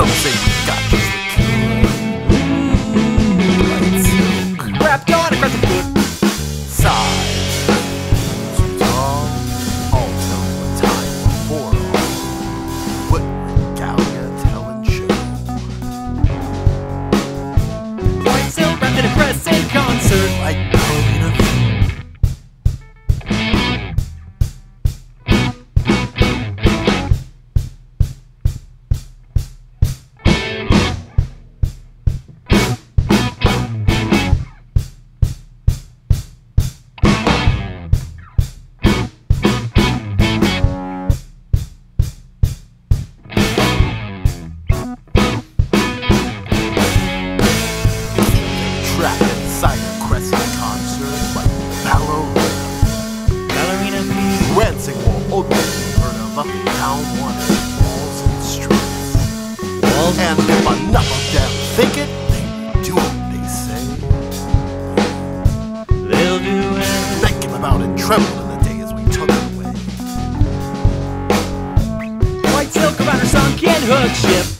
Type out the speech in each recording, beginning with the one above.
Some say Walls And if enough of them think it, they do what they say. They'll do it. Night came about and trembled in the days we took it away. White silk around her sunken hook ship.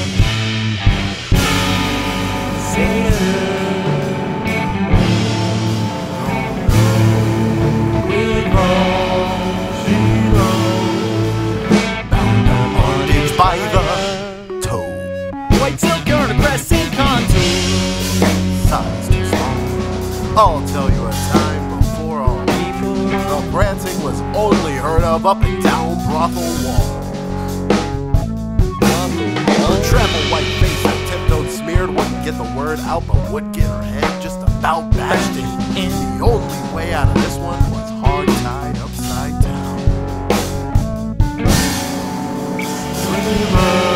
I'll tell you a time before all people. The prancing was only heard of up and down brothel wall. Her treble white face and tiptoed smeared wouldn't get the word out, but would get her head just about bashed in. And the only way out of this one was hard tied upside down. Dreamer.